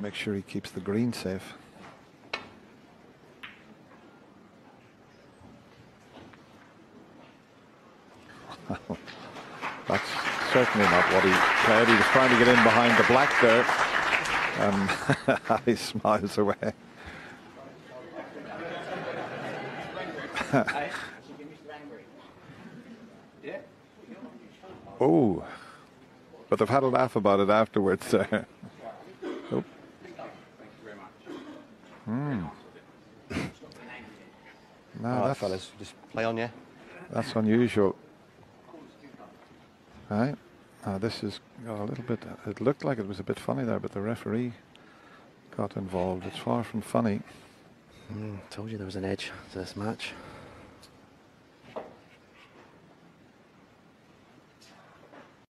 Make sure he keeps the green safe. That's certainly not what he played. He was trying to get in behind the black there. Um, and he smiles away. oh, but they've had a laugh about it afterwards. Hmm. No, All right, that's, fellas, just play on, yeah? that's unusual. Right. Uh, this is got a little bit. It looked like it was a bit funny there, but the referee got involved. It's far from funny. Mm, told you there was an edge to this match.